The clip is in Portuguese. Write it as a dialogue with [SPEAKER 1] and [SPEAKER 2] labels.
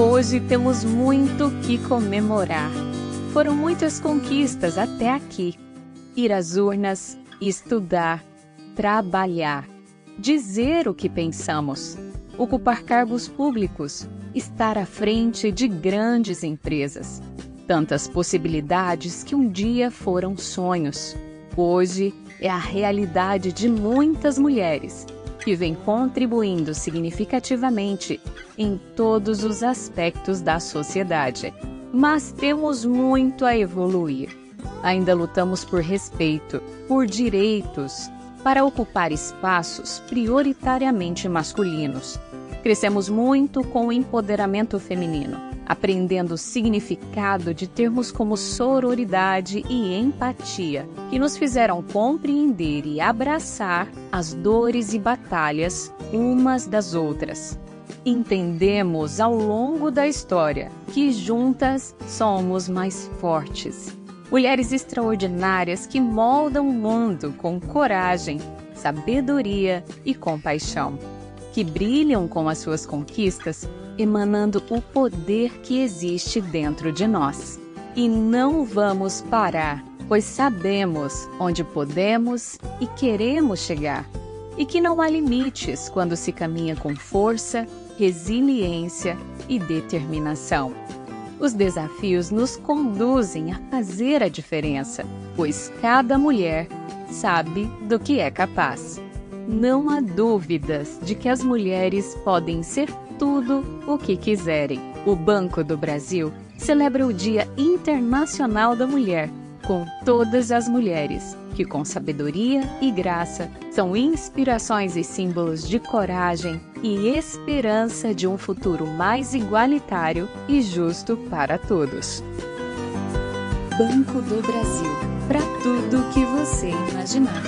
[SPEAKER 1] Hoje temos muito que comemorar. Foram muitas conquistas até aqui. Ir às urnas, estudar, trabalhar, dizer o que pensamos, ocupar cargos públicos, estar à frente de grandes empresas. Tantas possibilidades que um dia foram sonhos. Hoje é a realidade de muitas mulheres que vem contribuindo significativamente em todos os aspectos da sociedade. Mas temos muito a evoluir. Ainda lutamos por respeito, por direitos, para ocupar espaços prioritariamente masculinos. Crescemos muito com o empoderamento feminino, aprendendo o significado de termos como sororidade e empatia, que nos fizeram compreender e abraçar as dores e batalhas umas das outras. Entendemos ao longo da história que juntas somos mais fortes. Mulheres extraordinárias que moldam o mundo com coragem, sabedoria e compaixão que brilham com as suas conquistas, emanando o poder que existe dentro de nós. E não vamos parar, pois sabemos onde podemos e queremos chegar, e que não há limites quando se caminha com força, resiliência e determinação. Os desafios nos conduzem a fazer a diferença, pois cada mulher sabe do que é capaz não há dúvidas de que as mulheres podem ser tudo o que quiserem. O Banco do Brasil celebra o Dia Internacional da Mulher com todas as mulheres que, com sabedoria e graça, são inspirações e símbolos de coragem e esperança de um futuro mais igualitário e justo para todos. Banco do Brasil para tudo que você imaginar.